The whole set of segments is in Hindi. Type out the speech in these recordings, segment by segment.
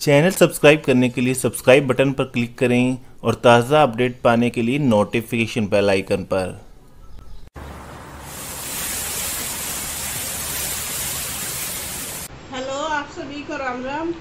चैनल सब्सक्राइब करने के लिए सब्सक्राइब बटन पर क्लिक करें और ताज़ा अपडेट पाने के लिए नोटिफिकेशन बेल आइकन पर। हेलो, आप सभी को राम राम।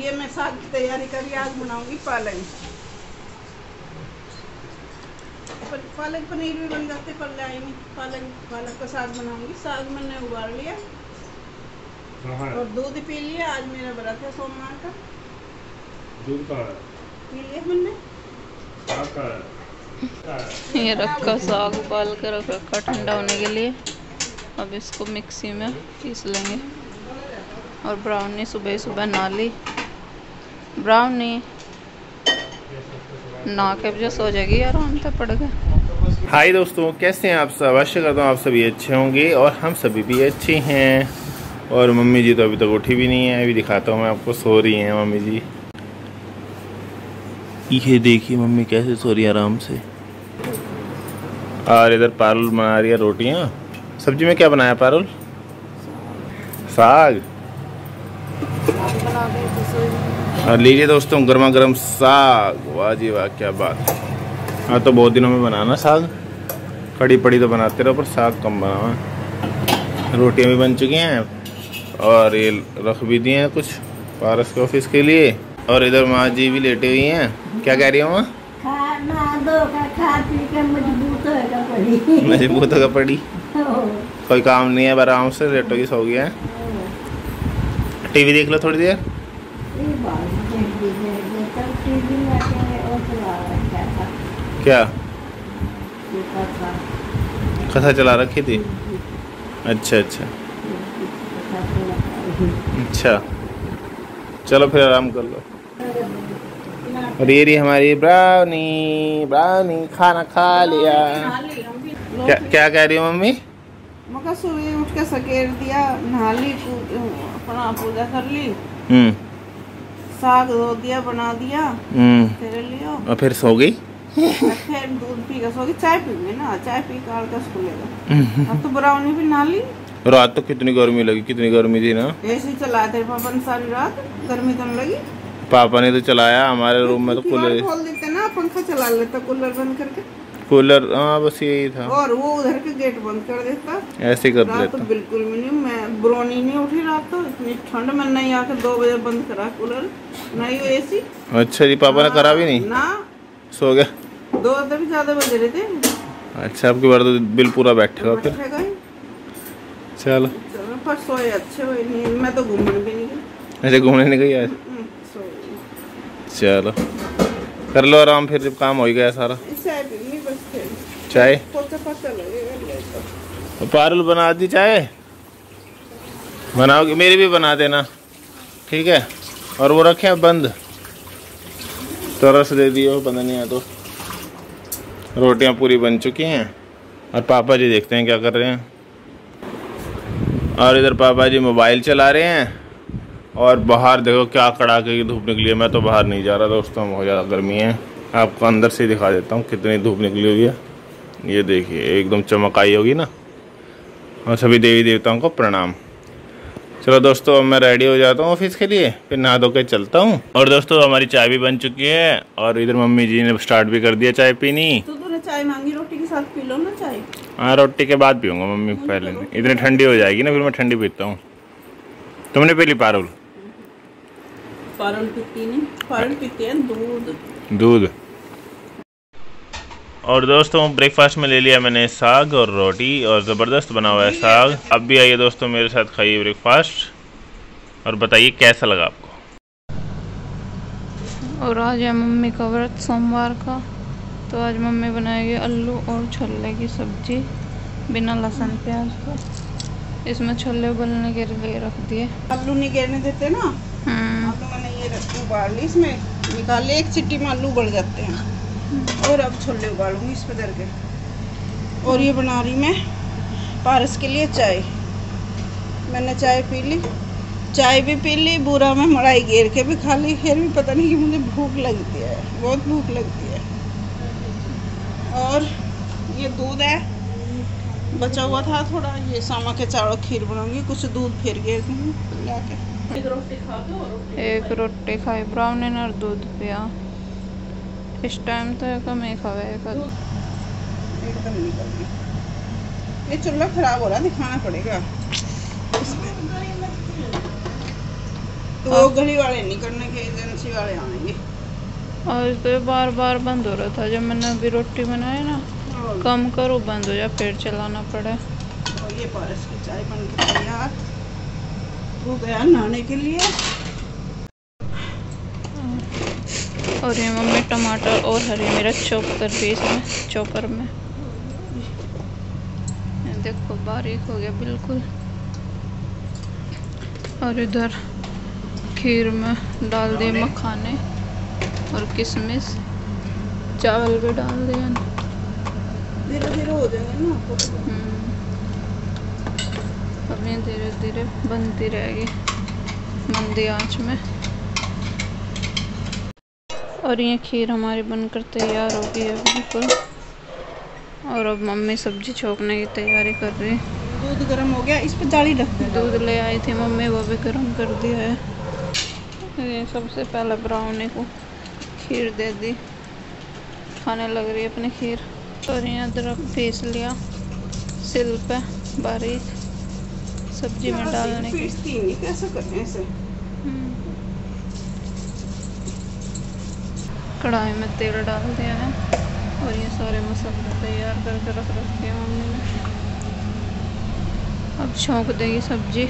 ये मैं साग की तैयारी करी आज बनाऊँगी पालक। पालक पनीर भी बन जाते, पर लाएँगे पालक पालक का साग बनाऊँगी। साग मैंने उबाल लिया। और दूध पी लिया आज मेरा व्रत है सोमवार का। दूध का पी लिया मैंने ये रखा साग उबाल कर रख रखा ठंडा होने के लिए। अब इसको मिक्सी में पीस लेंगे। और ब्राउनी सुबह सुबह ना ली। ब्राउनी ना के वजह सो जाएगी आराम से पड़ गए हाय दोस्तों कैसे हैं आप सब? आशा करता हूँ आप सभी अच्छे होंगे और हम सभी भी अच्छे हैं। और मम्मी जी तो अभी तक उठी भी नहीं है, अभी दिखाता हूँ मैं आपको, सो रही हैं मम्मी जी। ये देखिए मम्मी कैसे सो रही है आराम से। और इधर पारुल बना रही है रोटियाँ। सब्ज़ी में क्या बनाया पारुल? साग। और लीजिए दोस्तों गर्मा गर्म साग। वाह जी वाह, क्या बात। हाँ तो बहुत दिनों में बनाना साग। कड़ी पड़ी तो बनाते रहो, पर साग कम बनाना रोटियाँ भी बन चुकी हैं। और ये रख भी दिए हैं कुछ पारस के ऑफ़िस के लिए। और इधर माँ जी भी लेटे हुई हैं। क्या कह रही हो माँ? मज़बूत होगा पड़ी। कोई काम नहीं है आराम से लेटो की सो गया है। टीवी देख लो थोड़ी देर। क्या? कथा। चला रखी थी? अच्छा अच्छा। अच्छा। चलो फिर आराम कर लो। और ये रही हमारी ब्राउनी ब्राउनी खाना खा लिया। क्या क्या कह रही हो मम्मी? मगर सुबह उठ के सकेर दिया नहा ली अपना पूजा कर ली। हम्म। साग धो दिया बना दिया हम्म। फिर और फिर सो गई? फिर दूध पी के सोगी चाय पीऊँगी ना चाय पी कर स्कूल अब तो ब्राउनी भी ना ली। रात तो कितनी गर्मी लगी कितनी गर्मी थी ना। ऐसे चलाए थे पापा ने सारी रात गर्मी तो लगी? पापा ने तो चलाया हमारे रूम में तो कूलर खोल देते ना पंखा चला लेता कूलर बंद करके। कूलर हाँ बस यही था। और वो उधर के गेट बंद कर देता। ऐसे कर रात तो बिल्कुल भी नहीं मैं ब्रोनी नहीं उठी रात तो इतनी ठंड में नहीं आके दो बजे बंद करा कूलर नहीं वो एसी अच्छा जी पापा ने करा भी नहीं? ना। सो गया। दो भी ज़्यादा बज रहे थे अच्छा आपकी बार तो बिल पूरा बैठेगा फिर। चलो। अच्छे हुए नहीं मैं तो घूमने भी नहीं गई। ऐसे घूमने नहीं गई आज? हम्म, चलो। कर लो आराम फिर जब काम हो ही गया सारा। चाय? तो पारुल बना दी चाय? बनाओगे? मेरी भी बना देना। ठीक है? और वो रखे बंद। तो रस दे दियो बंद नहीं है तो। रोटियाँ पूरी बन चुकी हैं। और पापा जी देखते हैं क्या कर रहे हैं। और इधर पापा जी मोबाइल चला रहे हैं और बाहर देखो क्या कड़ाके की धूप निकली है। मैं तो बाहर नहीं जा रहा दोस्तों, बहुत ज़्यादा गर्मी है। आपको अंदर से दिखा देता हूँ कितनी धूप निकली हुई है। ये देखिए, एकदम चमक आई होगी ना। और सभी देवी देवताओं को प्रणाम। चलो दोस्तों मैं रेडी हो जाता हूँ ऑफ़िस के लिए। फिर नहा धो के चलता हूँ। और दोस्तों, हमारी चाय भी बन चुकी है। और इधर मम्मी जी ने स्टार्ट भी कर दिया चाय पीनी। तो चाय मांगी, रोटी के साथ पी लो ना चाय। हाँ रोटी के बाद पीऊँगा मम्मी पहले इतनी ठंडी हो जाएगी ना फिर मैं ठंडी पीता हूँ। तुमने पी ली पारुल? पारण पीती नहीं। पारण पीती है दूध। दूध। और दोस्तों ब्रेकफास्ट में ले लिया मैंने साग और रोटी और ज़बरदस्त बना हुआ है साग। अब भी आइए दोस्तों मेरे साथ खाइए ब्रेकफास्ट और बताइए कैसा लगा आपको? और आज है मम्मी का व्रत सोमवार का। तो आज मम्मी बनाएगी आलू और छोले की सब्ज़ी बिना लहसुन प्याज का। इसमें छोले उबलने के लिए रख दिए। आलू नहीं गिरने देते ना? हम्म, तो मैंने ये रख उबाल ली इसमें निकाल एक चिट्टी में आलू उबल जाते हैं। और अब छोले उबालूँगी इस पे धर के। और ये बना रही मैं पारस के लिए चाय। मैंने चाय पी ली। चाय भी पी ली बुरा में मड़ाई घेर के भी खा ली। फिर भी पता नहीं कि मुझे भूख लगती है बहुत भूख लगती है। और ये दूध है। बचा हुआ था थोड़ा। ये सामा के चावल खीर बनाऊँगी। कुछ दूध फिर गए ला के एक रोटी खा दो रोटी एक रोटी खाई। ब्राउनी और दूध पिया। इस टाइम तो कम ही खावे। एकदम निकल गई ये चूल्हा खराब हो रहा दिखाना पड़ेगा। तो वो गली वाले नहीं करने के एजेंसी वाले आएँगे। आज तो ये बार बार बंद हो रहा था। जब मैंने अभी रोटी बनाई ना कम करो बंद हो जा फिर चलाना पड़े। और ये पारस की चाय बन के तैयार। वो गया नहाने के लिए। और ये मम्मी टमाटर और हरी मिर्च चॉप कर दी इसमें चॉपर में। देखो बारीक हो गया बिल्कुल। और इधर खीर में डाल दिए मखाने। और किशमिश चावल भी डाल दिया धीरे धीरे हो जाएँगे ना तो। हम्म। अब ये धीरे धीरे बनती रहेगी मंदी आँच में। और ये खीर हमारी बनकर तैयार हो गई है बिल्कुल। और अब मम्मी सब्ज़ी छोकने की तैयारी कर रही है। दूध गर्म हो गया इस पर जाली रख दे दूध ले आई थी मम्मी वो भी गर्म कर दिया है। ये सबसे पहले ब्राउनी को। खीर दे दी। खाने लग रही है अपनी खीर। और यहाँ अदरक पीस लिया। सिल पे बारीक। सब्ज़ी में डालने की। कैसे करने से कढ़ाई में तेल डाल दिया है। और ये सारे मसाले तैयार करके रख रखे हैं मम्मी ने। अब छोंक देगी सब्ज़ी।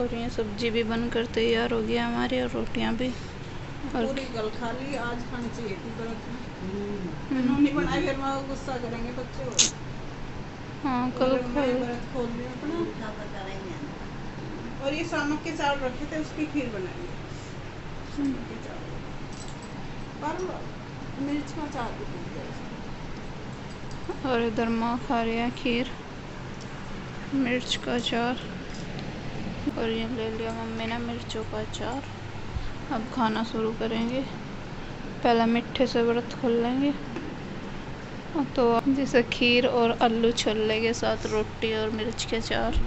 और ये सब्ज़ी भी बनकर तैयार हो गया हमारी और रोटियाँ भी। पूरी कल खा ली आज खानी चाहिए थी व्रत में इन्होंने बनाई फिर मैं गुस्सा करेंगे बच्चे हो कल व्रत खोल लिया अपना। और ये सामक के चावल रखे थे उसकी खीर बनाई सामक के चावल। पर मिर्च का चावल भी डूब और इधर माँ खा रही है खीर। मिर्च का अचार। और ये ले लिया मम्मी ने मिर्चों का अचार। अब खाना शुरू करेंगे। पहले मिट्ठे से व्रत खोल लेंगे। तो जैसे खीर और आलू छोले के साथ रोटी और मिर्च के चार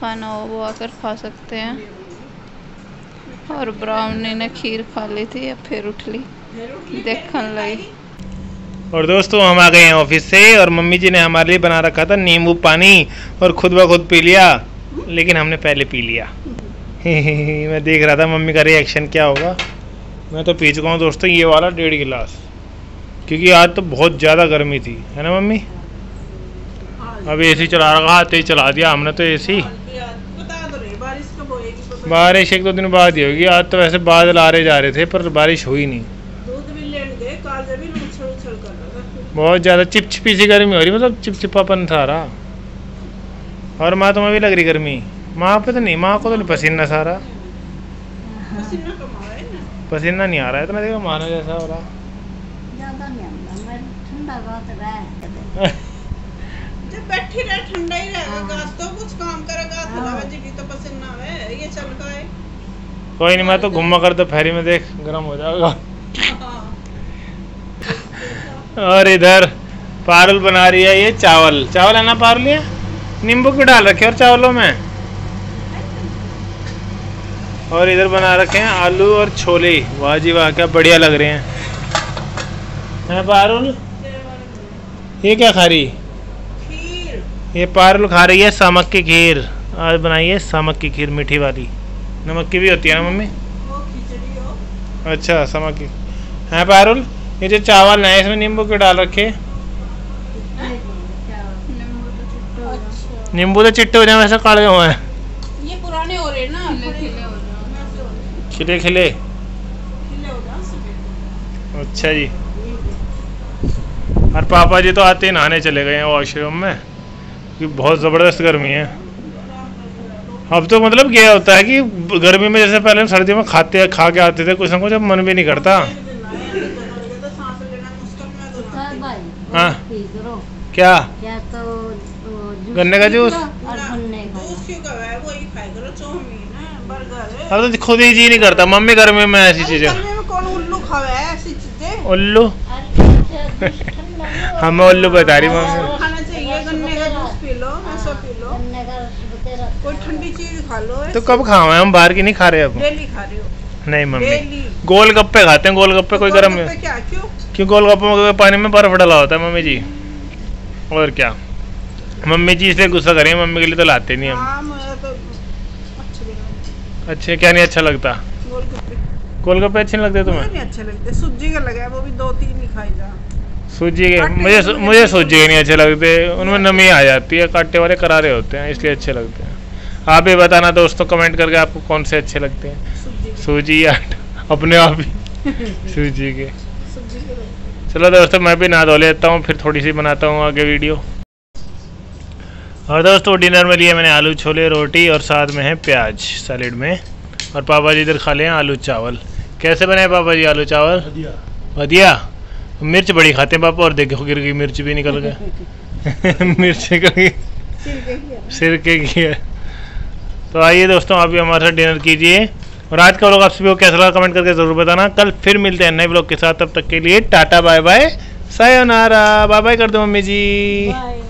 खाना हो वो आकर खा सकते हैं। और ब्राउनी ने खीर खा ली थी, अब फिर उठ ली। देखने लगी। और दोस्तों, हम आ गए हैं ऑफ़िस से और मम्मी जी ने हमारे लिए बना रखा था नींबू पानी और खुद ब खुद पी लिया, लेकिन हमने पहले पी लिया। मैं देख रहा था मम्मी का रिएक्शन क्या होगा। मैं तो पी चुका हूँ दोस्तों ये वाला डेढ़ गिलास। क्योंकि आज तो बहुत ज़्यादा गर्मी थी। है ना मम्मी? अब एसी चला रखा हाथ ही चला दिया हमने तो एसी बारिश तो बारिश एक दो दिन बाद ही होगी। आज तो वैसे बादल आ रहे जा रहे थे पर बारिश हुई नहीं। रहा बहुत ज़्यादा चिपचिपी सी गर्मी हो रही मतलब चिपचिपापन था रहा। और माँ तुम्हें भी लग रही गर्मी? माँ पे तो नहीं माँ को तो नहीं पसीना सारा। पसीना कमा रहे हैं ना? पसीना नहीं आ रहा है इतना देखो मानो जैसा हो रहा। ज़्यादा नहीं आता मैं ठंडा बहुत रहा जब बैठी रहे ठंडा ही रहेगा गाछ तो कुछ काम करेगा जी तो पसीना आवे ये चल का है। कोई नहीं मैं तो घुमा कर तो फेरी में देख गर्म हो जाएगा। और इधर पारुल बना रही है ये चावल। चावल है ना पारुल ये? नींबू क्यों डाल रखे और चावलों में? और इधर बना रखे हैं आलू और छोले। वाह जी वाह क्या बढ़िया लग रहे हैं। हैं पारुल? ये क्या खा रही? ये पारुल खा रही है सामक की खीर। आज बनाई है सामक की खीर मीठी वाली। नमक की भी होती है ना मम्मी? वो अच्छा समझ गई हैं पारुल? ये जो चावल है इसमें नींबू क्यों डाल रखे? अच्छा। नींबू तो चिट्टे हो जाए वैसे काले हुए हैं ये पुराने हो रहे ना खिले खिले। अच्छा जी। और पापा जी तो आते ही नहाने चले गए हैं वॉशरूम में क्योंकि बहुत ज़बरदस्त गर्मी है। अब तो मतलब क्या होता है कि गर्मी में जैसे पहले हम सर्दियों में खाते खा के आते थे कुछ ना कुछ अब मन भी नहीं करता। हैं, तो तो सांस लेना मुश्किल में तो हाँ। क्या? क्या तो जूस गन्ने का जूस? है है है अब तो खुद ही जी नहीं करता। मम्मी गर्मी में ऐसी चीज़ें कौन उल्लू खावे? ऐसी चीज़ें? उल्लू? नहीं हो- हमें उल्लू बता रही मम्मी। खाना चाहिए गन्ने का जूस पी लो ऐसा पी लो। गन्ने का रस बतेरा कोई ठंडी चीज़ खा लो तो कब खाओ हम बाहर की नहीं खा रहे अब। डेली खा रहे हो। नहीं मम्मी। डेली। गोलगप्पे खाते हैं गोलगप्पे कोई गर्म गोलगप्पे क्या? क्यों? क्यों गोलगप्पे में पानी में बर्फ़ डाला होता है मम्मी जी। और क्या? मम्मी जी इसलिए गुस्सा करें मम्मी के लिए तो लाते नहीं हम हाँ मुझे तो अच्छे भी नहीं अच्छे क्या नहीं अच्छा लगता? गोलगप्पे। अच्छे नहीं लगते तुम्हें? नहीं अच्छे लगते सूजी का लगा है वो भी दो तीन ही खाई जा। सूजी के मुझे वाले मुझे सूजी के नहीं अच्छे लगते उनमें नमी आ जाती है काटे वाले करारे होते हैं इसलिए अच्छे लगते हैं। आप भी बताना दोस्तों कमेंट करके आपको कौन से अच्छे लगते हैं? सूजी या अपने आप ही। सूजी के। चलो दोस्तों मैं भी नहा धो लेता हूँ फिर थोड़ी सी बनाता हूँ आगे वीडियो। और दोस्तों डिनर में लिए मैंने आलू छोले रोटी और साथ में है प्याज सैलेड में। और पापा जी इधर खा हैं आलू चावल। कैसे बने पापा जी आलू चावल? बढ़िया। मिर्च बड़ी खाते हैं पापा और देखो गिर गई मिर्च भी निकल गए मिर्च निकल गई। है। सिरके की तो आइए दोस्तों आप भी हमारे साथ डिनर कीजिए। और आज का व्लॉग आप सभी को कैसा लगा कमेंट करके ज़रूर बताना। कल फिर मिलते हैं नए व्लॉग के साथ। तब तक के लिए Tata bye bye sayonara. Bye bye कर दो मम्मी जी। बाय